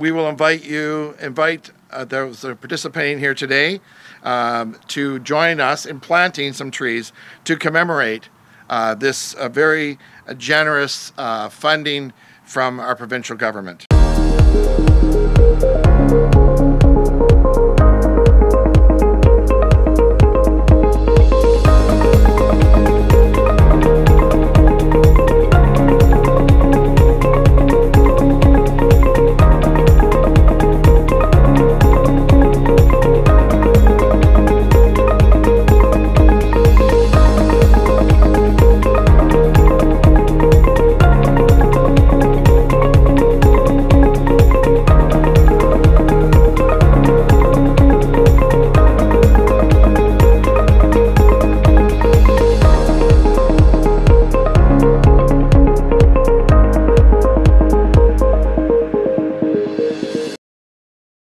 we will invite you, invite uh, those that are participating here today um, to join us in planting some trees to commemorate uh, this uh, very generous uh, funding from our provincial government.